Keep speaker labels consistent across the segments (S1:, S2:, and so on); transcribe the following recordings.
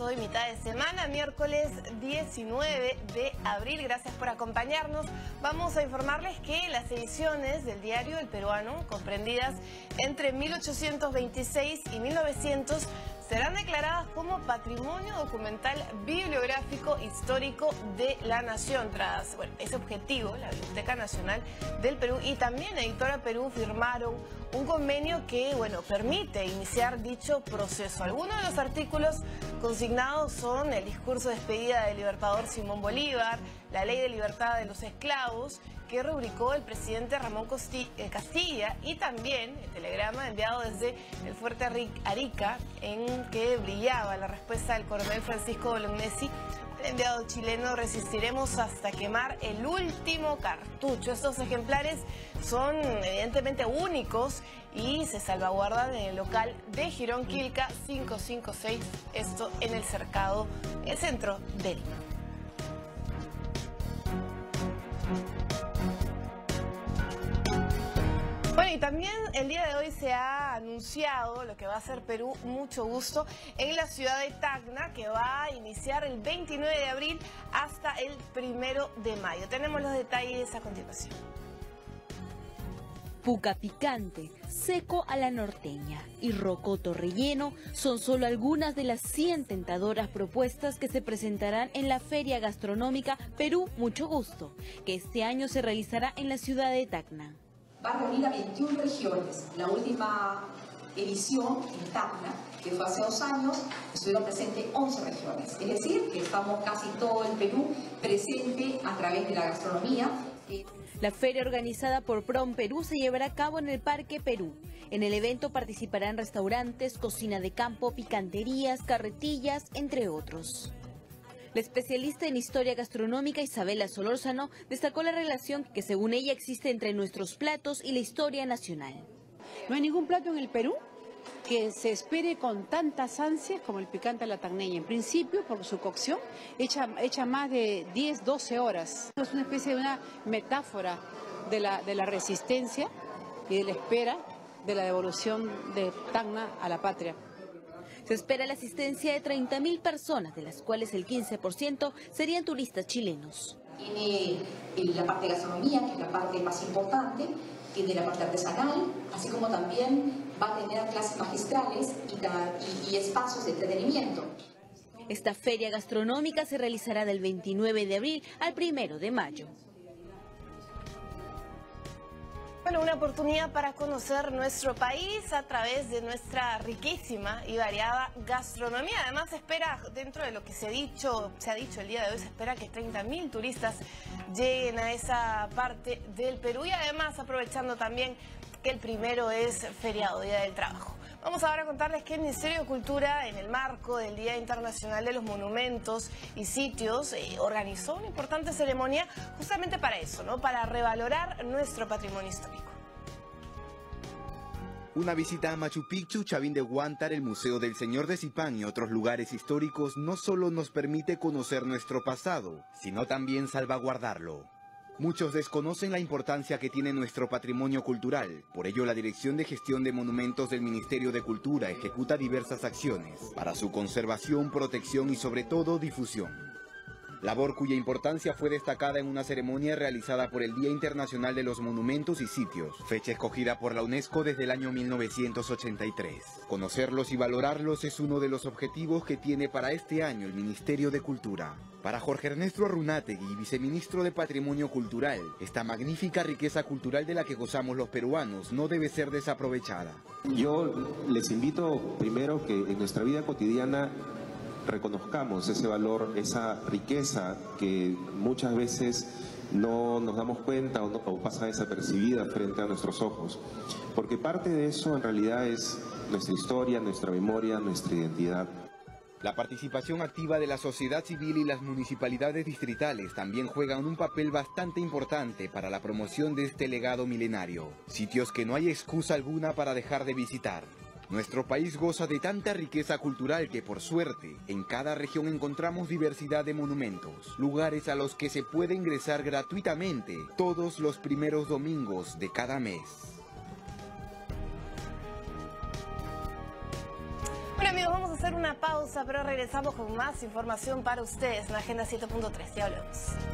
S1: hoy mitad de semana, miércoles 19 de abril. Gracias por acompañarnos. Vamos a informarles que las ediciones del diario El Peruano, comprendidas entre 1826 y 1900, serán declaradas como Patrimonio Documental Bibliográfico Histórico de la Nación. Tras ese objetivo, la Biblioteca Nacional del Perú y también Editora Perú firmaron un convenio que bueno, permite iniciar dicho proceso. Algunos de los artículos consignados son el discurso de despedida del libertador Simón Bolívar, la ley de libertad de los esclavos que rubricó el presidente Ramón eh, Castilla y también el telegrama enviado desde el fuerte Arica en que brillaba la respuesta del coronel Francisco Bolognesi el enviado chileno resistiremos hasta quemar el último cartucho. Estos ejemplares son evidentemente únicos y se salvaguardan en el local de Girón Quilca 556, esto en el cercado, el centro de Lima. Bueno, y también el día de hoy se ha anunciado lo que va a hacer Perú, mucho gusto, en la ciudad de Tacna, que va a iniciar el 29 de abril hasta el 1 de mayo. Tenemos los detalles a continuación.
S2: Puca picante, seco a la norteña y rocoto relleno son solo algunas de las 100 tentadoras propuestas que se presentarán en la Feria Gastronómica Perú Mucho Gusto, que este año se realizará en la ciudad de Tacna
S3: va a reunir a 21 regiones. La última edición en Tacna, que fue hace dos años, estuvieron presentes 11 regiones. Es decir, que estamos casi todo el Perú presente a través de la gastronomía.
S2: La feria organizada por PROM Perú se llevará a cabo en el Parque Perú. En el evento participarán restaurantes, cocina de campo, picanterías, carretillas, entre otros. La especialista en historia gastronómica Isabela Solórzano destacó la relación que según ella existe entre nuestros platos y la historia nacional.
S4: No hay ningún plato en el Perú que se espere con tantas ansias como el picante a la tagneña. En principio, por su cocción, echa, más de 10, 12 horas. Es una especie de una metáfora de la, de la resistencia y de la espera de la devolución de Tacna a la patria.
S2: Se espera la asistencia de 30.000 personas, de las cuales el 15% serían turistas chilenos.
S3: Tiene la parte de gastronomía, que es la parte más importante, tiene la parte artesanal, así como también va a tener clases magistrales y, y espacios de entretenimiento.
S2: Esta feria gastronómica se realizará del 29 de abril al 1 de mayo.
S1: Bueno, una oportunidad para conocer nuestro país a través de nuestra riquísima y variada gastronomía. Además, se espera, dentro de lo que se ha dicho, se ha dicho el día de hoy, se espera que 30.000 turistas lleguen a esa parte del Perú y además aprovechando también el primero es feriado, Día del Trabajo. Vamos ahora a contarles que el Ministerio de Cultura, en el marco del Día Internacional de los Monumentos y Sitios, eh, organizó una importante ceremonia justamente para eso, ¿no? Para revalorar nuestro patrimonio histórico.
S5: Una visita a Machu Picchu, Chavín de Huántar, el Museo del Señor de Zipán y otros lugares históricos no solo nos permite conocer nuestro pasado, sino también salvaguardarlo. Muchos desconocen la importancia que tiene nuestro patrimonio cultural. Por ello, la Dirección de Gestión de Monumentos del Ministerio de Cultura ejecuta diversas acciones para su conservación, protección y sobre todo difusión labor cuya importancia fue destacada en una ceremonia realizada por el Día Internacional de los Monumentos y Sitios, fecha escogida por la UNESCO desde el año 1983. Conocerlos y valorarlos es uno de los objetivos que tiene para este año el Ministerio de Cultura. Para Jorge Ernesto Arrunategui, viceministro de Patrimonio Cultural, esta magnífica riqueza cultural de la que gozamos los peruanos no debe ser desaprovechada.
S6: Yo les invito primero que en nuestra vida cotidiana reconozcamos ese valor, esa riqueza que muchas veces no nos damos cuenta o, no, pasa desapercibida frente a nuestros ojos. Porque parte de eso en realidad es nuestra historia, nuestra memoria, nuestra identidad.
S5: La participación activa de la sociedad civil y las municipalidades distritales también juegan un papel bastante importante para la promoción de este legado milenario, sitios que no hay excusa alguna para dejar de visitar. Nuestro país goza de tanta riqueza cultural que por suerte en cada región encontramos diversidad de monumentos, lugares a los que se puede ingresar gratuitamente todos los primeros domingos de cada mes.
S1: Bueno amigos, vamos a hacer una pausa, pero regresamos con más información para ustedes en Agenda 7.3. Ya.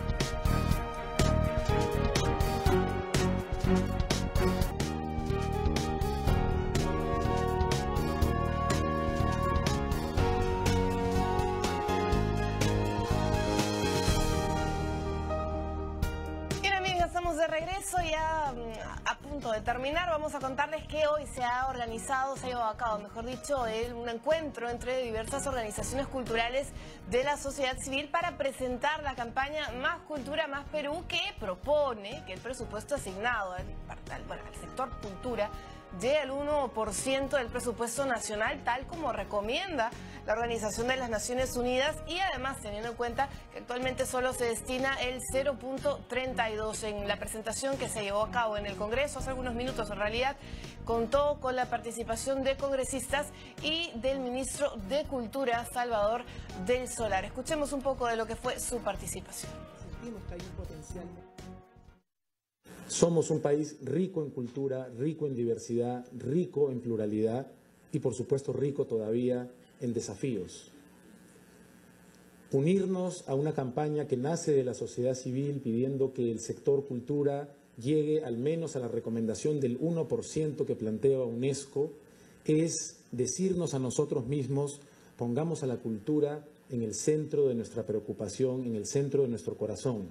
S1: Punto de terminar. Vamos a contarles que hoy se ha organizado, se ha llevado a cabo, mejor dicho, un encuentro entre diversas organizaciones culturales de la sociedad civil para presentar la campaña Más Cultura, Más Perú, que propone que el presupuesto asignado al, al sector cultura llegue al 1% del presupuesto nacional, tal como recomienda la Organización de las Naciones Unidas y además teniendo en cuenta que actualmente solo se destina el 0.32 en la presentación que se llevó a cabo en el Congreso hace algunos minutos en realidad contó con la participación de congresistas y del ministro de Cultura Salvador del Solar. Escuchemos un poco de lo que fue su participación.
S7: Somos un país rico en cultura, rico en diversidad, rico en pluralidad y por supuesto rico todavía en desafíos. Unirnos a una campaña que nace de la sociedad civil pidiendo que el sector cultura llegue al menos a la recomendación del 1% que plantea UNESCO es decirnos a nosotros mismos, pongamos a la cultura en el centro de nuestra preocupación, en el centro de nuestro corazón.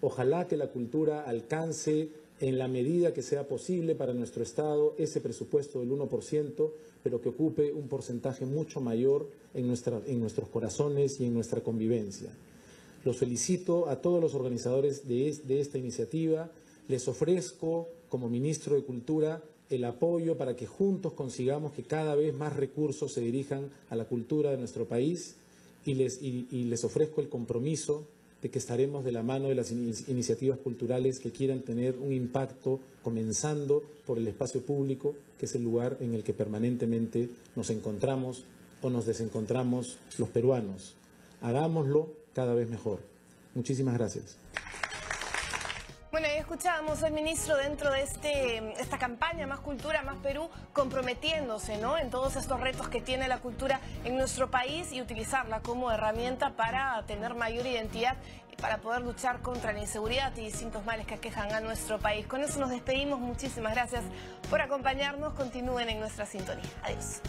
S7: Ojalá que la cultura alcance en la medida que sea posible para nuestro Estado ese presupuesto del 1%, pero que ocupe un porcentaje mucho mayor en, nuestros corazones y en nuestra convivencia. Los felicito a todos los organizadores de, de esta iniciativa. Les ofrezco, como ministro de Cultura, el apoyo para que juntos consigamos que cada vez más recursos se dirijan a la cultura de nuestro país y les, y les ofrezco el compromiso de que estaremos de la mano de las iniciativas culturales que quieran tener un impacto, comenzando por el espacio público, que es el lugar en el que permanentemente nos encontramos o nos desencontramos los peruanos. Hagámoslo cada vez mejor. Muchísimas gracias.
S1: Escuchábamos al ministro dentro de este, esta campaña Más Cultura, Más Perú, comprometiéndose ¿no? en todos estos retos que tiene la cultura en nuestro país y utilizarla como herramienta para tener mayor identidad y para poder luchar contra la inseguridad y distintos males que aquejan a nuestro país. Con eso nos despedimos. Muchísimas gracias por acompañarnos. Continúen en nuestra sintonía. Adiós.